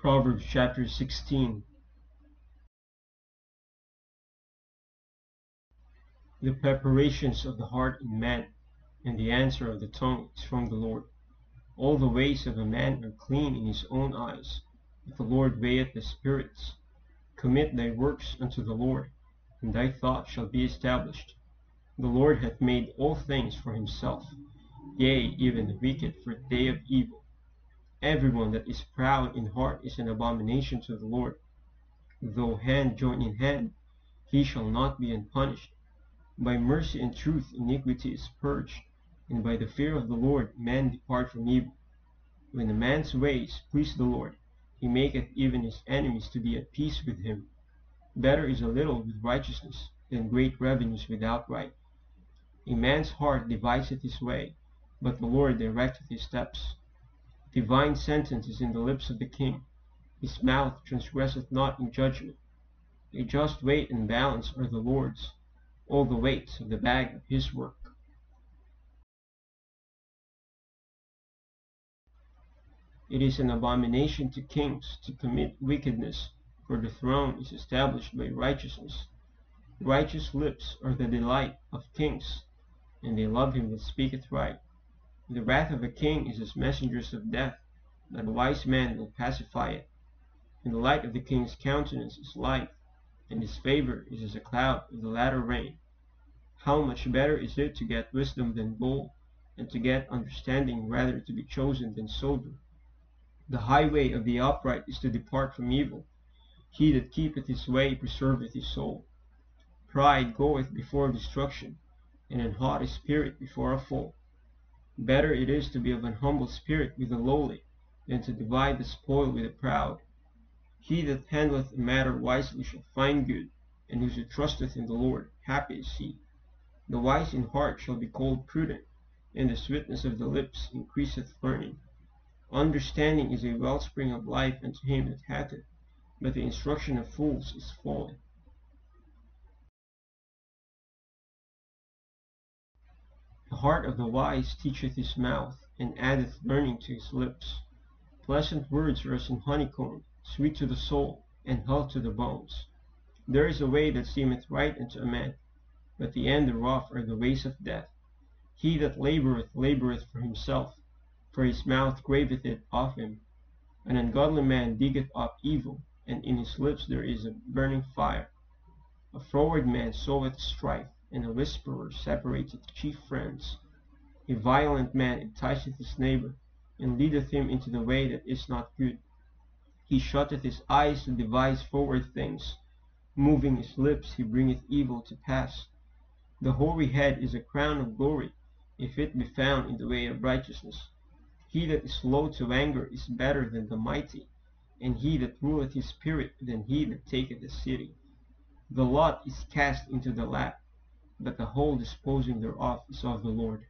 Proverbs chapter 16 The preparations of the heart in man, and the answer of the tongue is from the Lord. All the ways of a man are clean in his own eyes, but the Lord weigheth the spirits. Commit thy works unto the Lord, and thy thoughts shall be established. The Lord hath made all things for himself, yea, even the wicked for a day of evil. Every one that is proud in heart is an abomination to the Lord. Though hand join in hand, he shall not be unpunished. By mercy and truth iniquity is purged, and by the fear of the Lord men depart from evil. When a man's ways please the Lord, he maketh even his enemies to be at peace with him. Better is a little with righteousness than great revenues without right. A man's heart deviseth his way, but the Lord directeth his steps. Divine sentence is in the lips of the king, his mouth transgresseth not in judgment. A just weight and balance are the Lord's, all the weights of the bag of his work. It is an abomination to kings to commit wickedness, for the throne is established by righteousness. Righteous lips are the delight of kings, and they love him that speaketh right. The wrath of a king is as messengers of death, but a wise man will pacify it. And the light of the king's countenance is life, and his favor is as a cloud of the latter rain. How much better is it to get wisdom than gold, and to get understanding rather to be chosen than silver. The highway of the upright is to depart from evil. He that keepeth his way preserveth his soul. Pride goeth before destruction, and an haughty spirit before a fall. Better it is to be of an humble spirit with the lowly, than to divide the spoil with the proud. He that handleth a matter wisely shall find good, and whoso trusteth in the Lord, happy is he. The wise in heart shall be called prudent, and the sweetness of the lips increaseth learning. Understanding is a wellspring of life unto him that hath it, but the instruction of fools is folly. The heart of the wise teacheth his mouth, and addeth learning to his lips. Pleasant words are as an honeycomb, sweet to the soul, and health to the bones. There is a way that seemeth right unto a man, but the end thereof are the ways of death. He that laboureth laboureth for himself, for his mouth graveth it of him. An ungodly man diggeth up evil, and in his lips there is a burning fire. A froward man soweth strife, and a whisperer separateth chief friends. A violent man enticeth his neighbor, and leadeth him into the way that is not good. He shutteth his eyes to devise forward things. Moving his lips, he bringeth evil to pass. The hoary head is a crown of glory, if it be found in the way of righteousness. He that is slow to anger is better than the mighty, and he that ruleth his spirit than he that taketh a city. The lot is cast into the lap, but the whole disposing thereof is of the Lord.